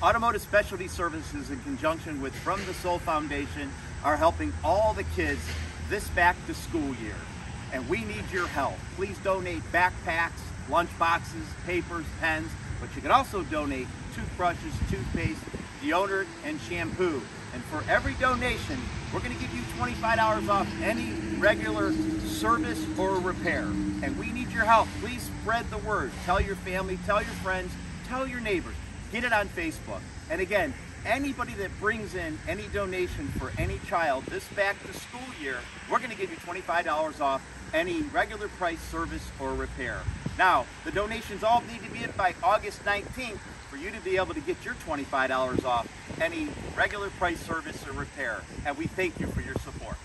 Automotive Specialty Services, in conjunction with From the Soul Foundation, are helping all the kids this back to school year. And we need your help. Please donate backpacks, lunch boxes, papers, pens, but you can also donate toothbrushes, toothpaste, deodorant, and shampoo. And for every donation, we're going to give you $25 off any regular service or repair. And we need your help. Please spread the word. Tell your family, tell your friends, tell your neighbors. Get it on Facebook. And again, anybody that brings in any donation for any child this back to school year, we're going to give you $25 off any regular price service or repair. Now, the donations all need to be in by August 19th for you to be able to get your $25 off any regular price service or repair. And we thank you for your support.